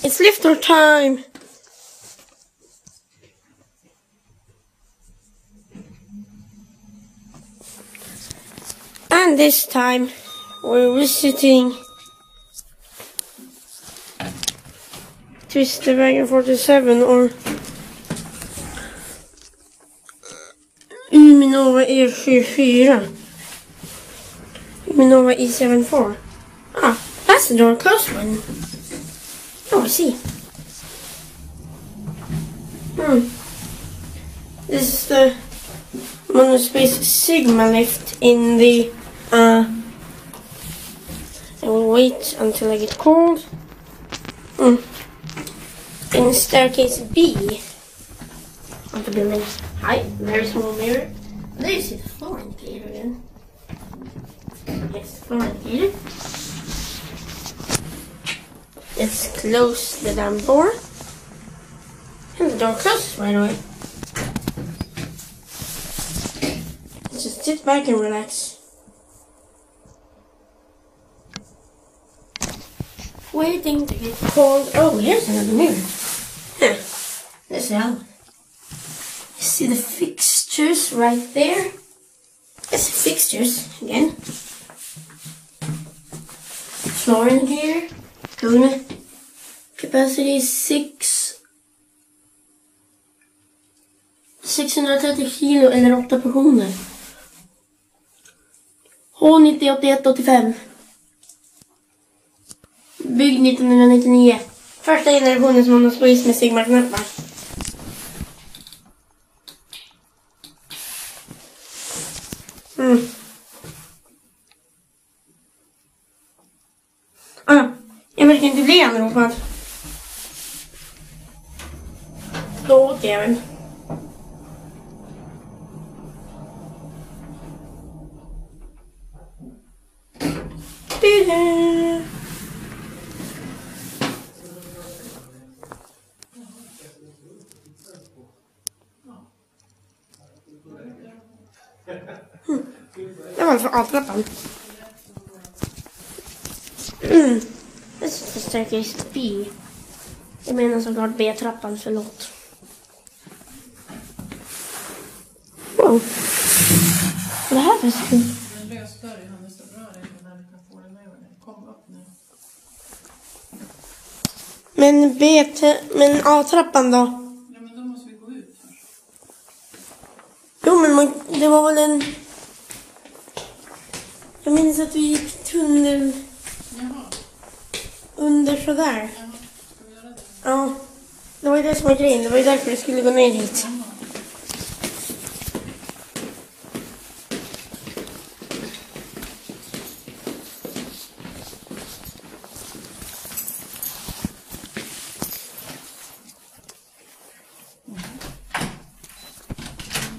It's lifter time! And this time we're visiting Twistervägen 47 or Uminova E74. Uminova E74. Ah, that's the door closed one. Oh, see. Hmm. This is the monospace Sigma lift in the. Uh, I will wait until I get cold. Hmm. In staircase B of the building. Hi, very small mirror. This is the floor indicator again. Yes, floor indicator. Let's close the damn door. And the door closes right away. Just sit back and relax. Waiting to get cold. Oh, here's another mirror. Huh. Other one. You see the fixtures right there? It's fixtures again. Floor in here. Tuna. Capacity is 6 630 kilo eller 8 portioner. H908185. Byggd 1999. Första generationens monospace med Sigma-knappar. Mm. Ah, jag verkar inte bli anropad. Jag. Du-du. Mm. Det var för avtrappan. Mm. The staircase B. Jag menar såklart B-trappan, förlåt. Vad är det här för skruv? En lös dörr i hennes rör när över. Kom upp nu. Men vet, men A-trappan då? Ja men då måste vi gå ut först. Jo men man, det var väl en... Jag minns att vi gick tunnel Jaha, under sådär. jaha. Ska vi göra det? Ja. Det var ju det som var grejen. Det var ju därför vi skulle gå ner hit.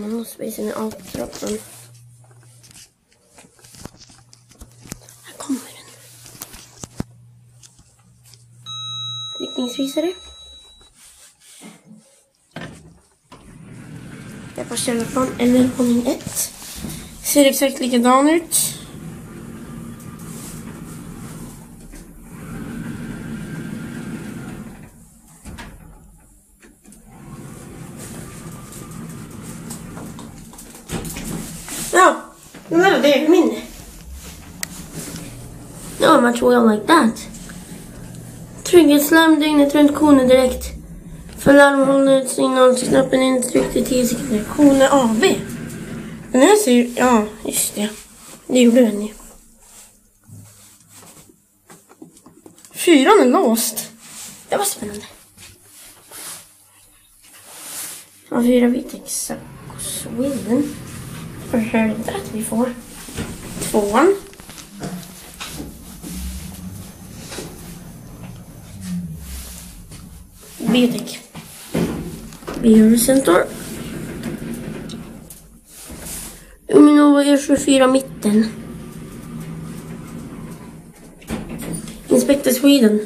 man måste monospacen i avtrappan. Här kommer den. Riktningsvisare. Det får känna från eller våning ett. Ser exakt likadan ut. Ja, den där det är min. No, much well like that. Trygghetslarm dygnet runt Kone direkt. För larmhållet signalknappen intryckt i 10 sekunder. Kone AB. Den här ser ju... Ja, just det. Det gjorde den ju. Fyran är låst. Det var spännande. A4 Vitex Sweden. Heard that before. Tvåan. Biotech. Biocenter. Uminova E24 mitten. Inspector Sweden.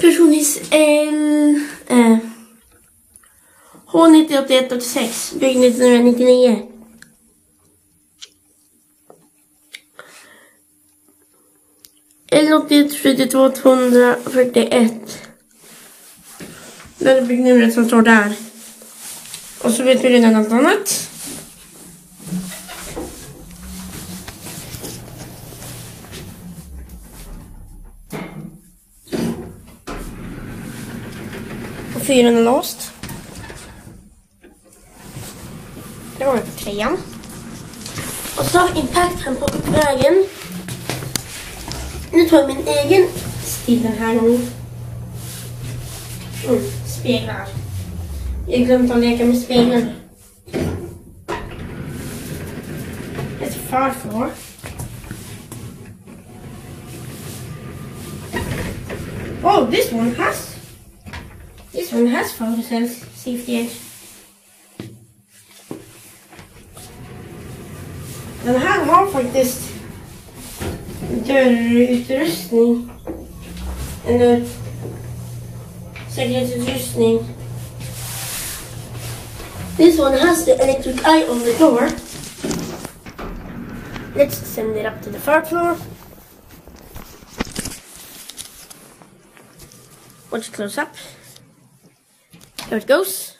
Personis L... Eh, H-90-81-86, byggd 1999. L81 241. Det är byggnumret som står där. Och så vet vi redan allt annat. Och fyran är låst. Trean. Och så impacten på vägen. Nu tar jag min egen stil den här gången. Mm, speglar. Jag glömt att leka med speglarna. Ett farfar. Oh, this one has. This one has photocells safety edge. Den här har faktiskt dörrutrustning. Eller säkerhetsutrustning. This one has the electric eye on the door. Let's send it up to the third floor. Watch close up. Here it goes.